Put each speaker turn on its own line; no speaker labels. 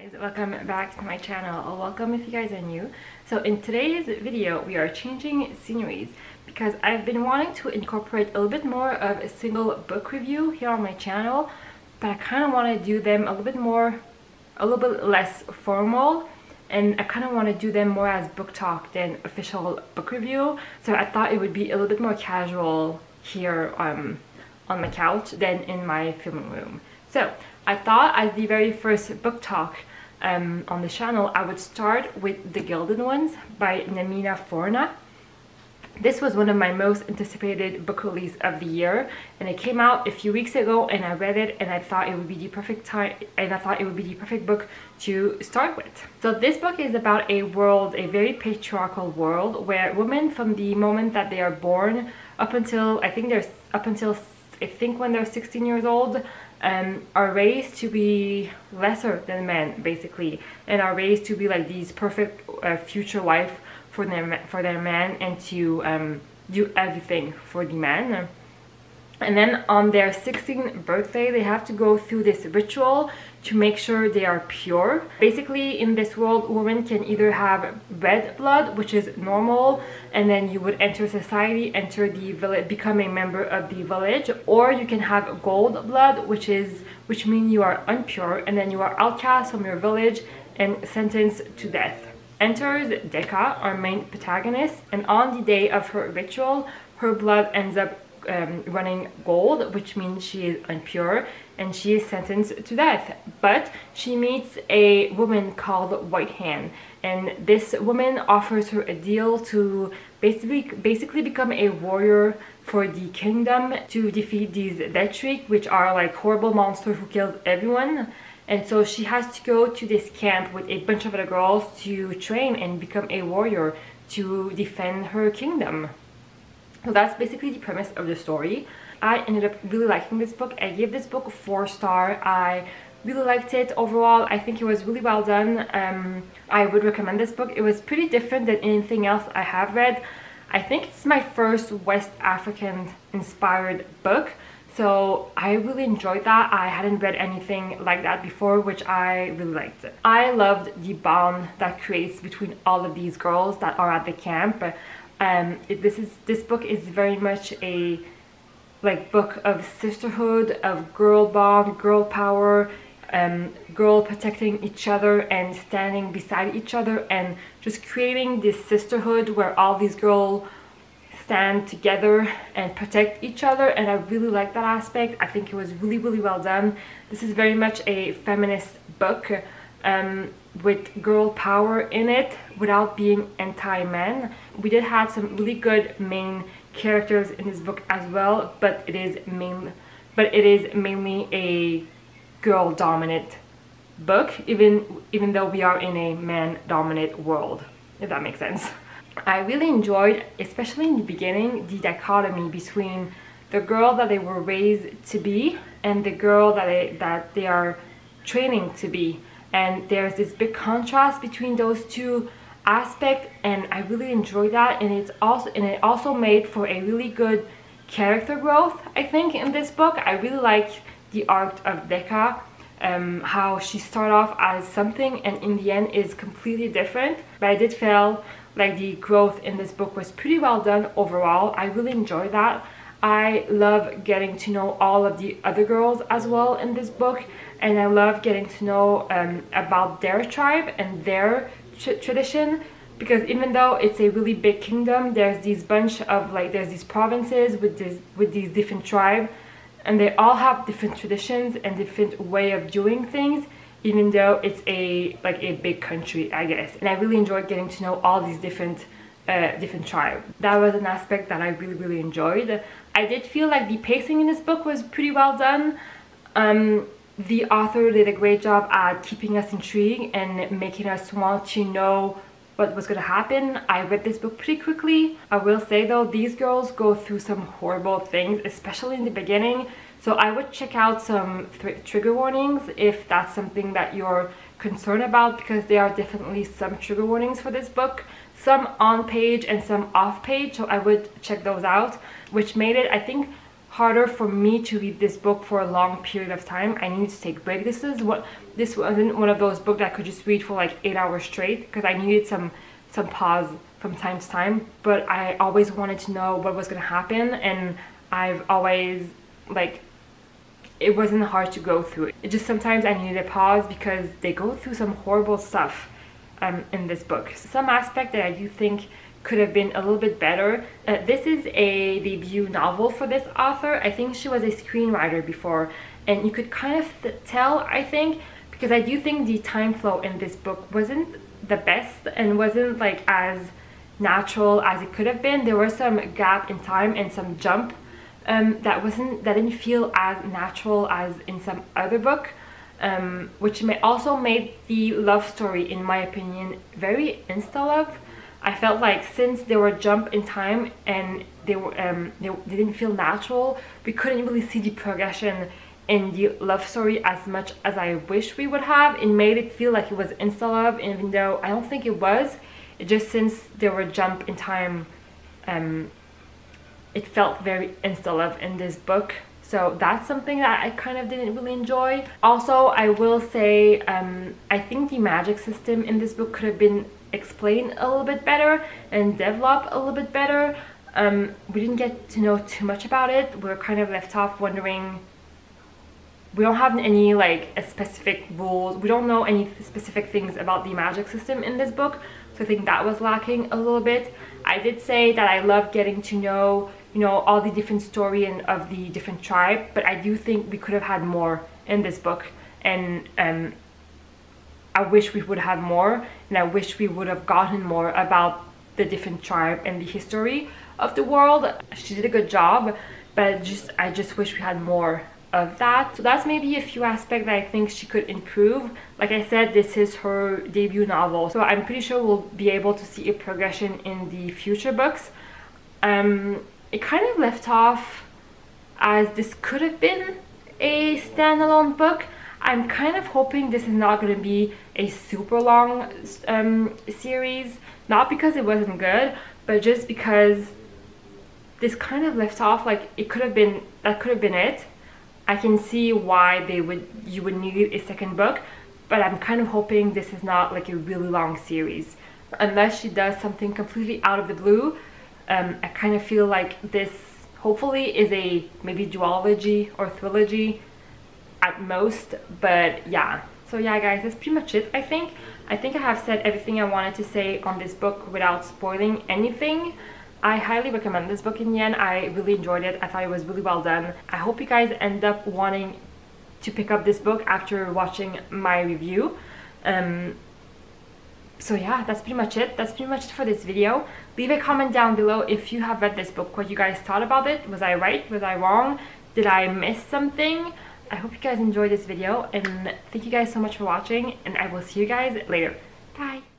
guys welcome back to my channel. Welcome if you guys are new. So in today's video we are changing sceneries because I've been wanting to incorporate a little bit more of a single book review here on my channel but I kind of want to do them a little bit more a little bit less formal and I kind of want to do them more as book talk than official book review. So I thought it would be a little bit more casual here um, on my couch than in my filming room. So I thought as the very first book talk um, on the channel, I would start with The Gilded Ones by Namina Forna. This was one of my most anticipated book release of the year and it came out a few weeks ago and I read it and I thought it would be the perfect time and I thought it would be the perfect book to start with. So this book is about a world, a very patriarchal world where women from the moment that they are born up until I think they're up until I think when they're 16 years old um, are raised to be lesser than men basically and are raised to be like these perfect uh, future wife for their for their man and to um, do everything for the man. And then on their 16th birthday they have to go through this ritual to make sure they are pure. Basically in this world women can either have red blood which is normal and then you would enter society enter the village become a member of the village or you can have gold blood which is which means you are impure and then you are outcast from your village and sentenced to death. Enters Deka, our main protagonist, and on the day of her ritual, her blood ends up um, running gold, which means she is impure and she is sentenced to death. But she meets a woman called White Hand, and this woman offers her a deal to basically basically become a warrior for the kingdom to defeat these Deathshriek, which are like horrible monsters who kills everyone. And so she has to go to this camp with a bunch of other girls to train and become a warrior to defend her kingdom. So that's basically the premise of the story. I ended up really liking this book. I gave this book a four star. I really liked it overall. I think it was really well done. Um, I would recommend this book. It was pretty different than anything else I have read. I think it's my first West African inspired book. So I really enjoyed that. I hadn't read anything like that before, which I really liked. I loved the bond that creates between all of these girls that are at the camp um, it, this is this book is very much a like book of sisterhood of girl bond girl power um, girl protecting each other and standing beside each other and just creating this sisterhood where all these girls stand together and protect each other and I really like that aspect. I think it was really really well done. This is very much a feminist book. Um, with girl power in it without being anti-men. We did have some really good main characters in this book as well, but it is main, but it is mainly a girl dominant book, even even though we are in a man dominant world, if that makes sense. I really enjoyed, especially in the beginning, the dichotomy between the girl that they were raised to be and the girl that they, that they are training to be and there's this big contrast between those two aspects and I really enjoy that. And it's also and it also made for a really good character growth I think in this book. I really like the arc of Deka um, how she started off as something and in the end is completely different. But I did feel like the growth in this book was pretty well done overall. I really enjoy that I love getting to know all of the other girls as well in this book and I love getting to know um, about their tribe and their tr tradition because even though it's a really big kingdom there's these bunch of like there's these provinces with this with these different tribes and they all have different traditions and different way of doing things even though it's a like a big country I guess. And I really enjoyed getting to know all these different uh, different tribe. That was an aspect that I really, really enjoyed. I did feel like the pacing in this book was pretty well done. Um, the author did a great job at keeping us intrigued and making us want to know what was going to happen. I read this book pretty quickly. I will say though, these girls go through some horrible things, especially in the beginning. So I would check out some trigger warnings if that's something that you're concerned about because there are definitely some trigger warnings for this book some on page and some off page so I would check those out which made it I think harder for me to read this book for a long period of time. I needed to take break. This is what this wasn't one of those books that I could just read for like eight hours straight because I needed some some pause from time to time. But I always wanted to know what was gonna happen, and I've always like it wasn't hard to go through. It just sometimes I needed a pause because they go through some horrible stuff um, in this book. Some aspect that I do think could have been a little bit better. Uh, this is a debut novel for this author. I think she was a screenwriter before and you could kind of tell, I think, because I do think the time flow in this book wasn't the best and wasn't like as natural as it could have been. There was some gap in time and some jump um, that wasn't that didn't feel as natural as in some other book. Um, which may also made the love story, in my opinion, very insta-love I felt like since they were jump in time and they were um, they, they didn't feel natural, we couldn't really see the progression in the love story as much as I wish we would have. It made it feel like it was insta love, even though I don't think it was. It just since they were jump in time, um, it felt very insta love in this book. So that's something that I kind of didn't really enjoy. Also, I will say um, I think the magic system in this book could have been explained a little bit better and developed a little bit better. Um, we didn't get to know too much about it. We are kind of left off wondering we don't have any like specific rules we don't know any specific things about the magic system in this book so i think that was lacking a little bit i did say that i love getting to know you know all the different story and of the different tribe but i do think we could have had more in this book and um, I wish we would have more and I wish we would have gotten more about the different tribe and the history of the world. She did a good job, but just I just wish we had more of that. So that's maybe a few aspects that I think she could improve. Like I said, this is her debut novel, so I'm pretty sure we'll be able to see a progression in the future books. Um, it kind of left off as this could have been a standalone book, I'm kind of hoping this is not going to be a super long um, series. Not because it wasn't good, but just because this kind of left off like it could have been, that could have been it. I can see why they would, you would need a second book, but I'm kind of hoping this is not like a really long series. Unless she does something completely out of the blue, um, I kind of feel like this hopefully is a maybe duology or trilogy at most but yeah. So yeah guys that's pretty much it I think. I think I have said everything I wanted to say on this book without spoiling anything. I highly recommend this book in the end. I really enjoyed it. I thought it was really well done. I hope you guys end up wanting to pick up this book after watching my review. Um, so yeah that's pretty much it. That's pretty much it for this video. Leave a comment down below if you have read this book what you guys thought about it. Was I right? Was I wrong? Did I miss something? I hope you guys enjoyed this video and thank you guys so much for watching and I will see you guys later. Bye!